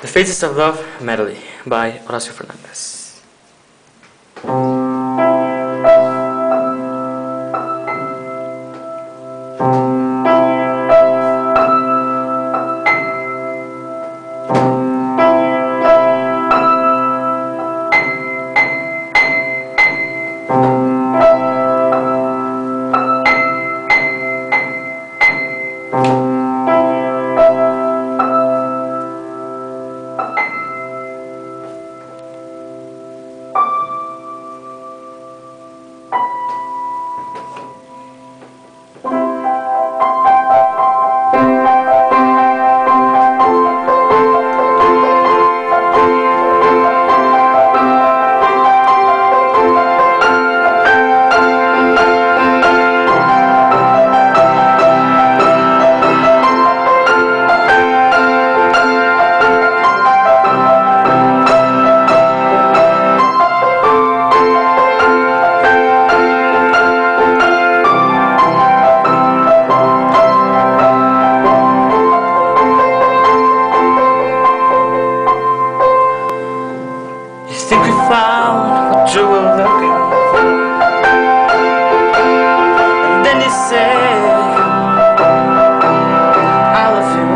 The Faces of Love medley by Horacio Fernandez. Think we found what you were looking for. And then you say I love you.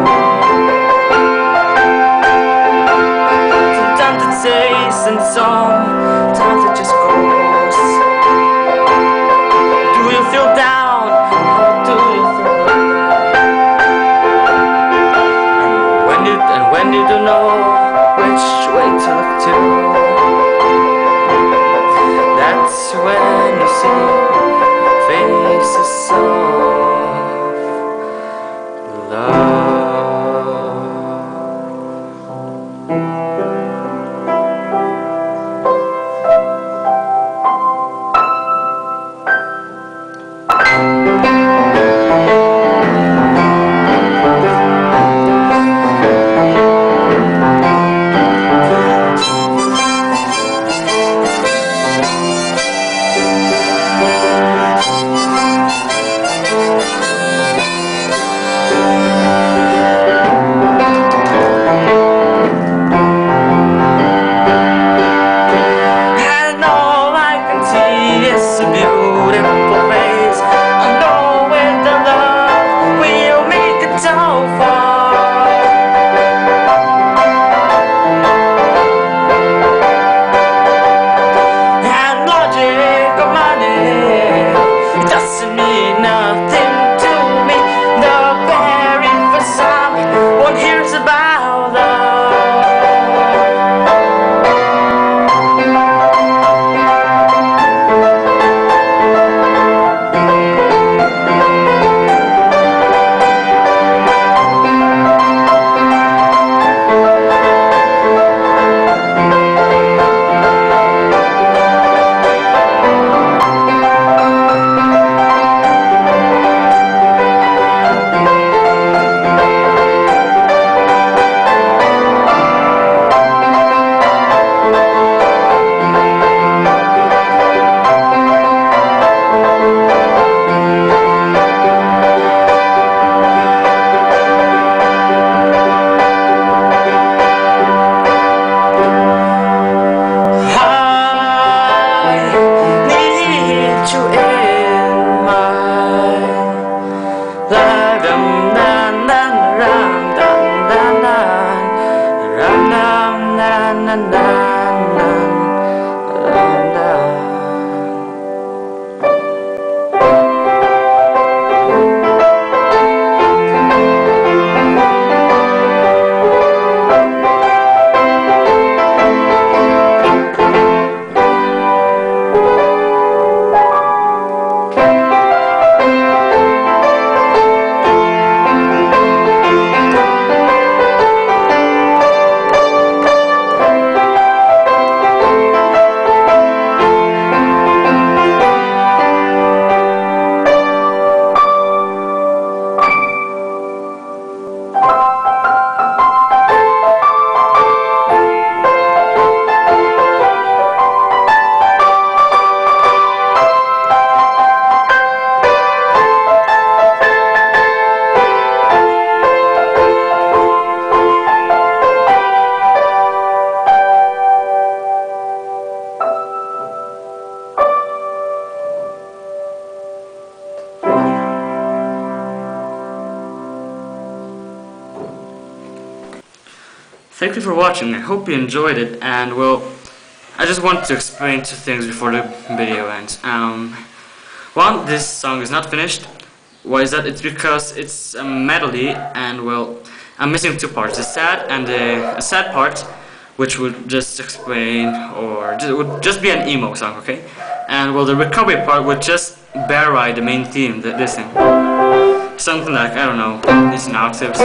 Sometimes it says and sometimes it just goes Do you feel down? Do you? And when you, and when you don't know which way to look to When you see faces of love thank you for watching. I hope you enjoyed it, and well, I just want to explain two things before the video ends. Um, one, this song is not finished. Why is that? It's because it's a medley, and well, I'm missing two parts: the sad and the a sad part, which would just explain, or just, would just be an emo song, okay? And well, the recovery part would just bury the main theme, the, this thing. Something like I don't know, these octaves,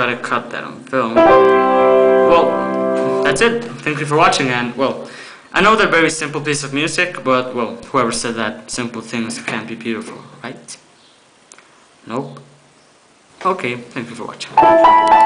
I cut that on film. Well, that's it. Thank you for watching, and well, I know they're very simple piece of music, but well, whoever said that simple things can't be beautiful, right? Nope. Okay, thank you for watching.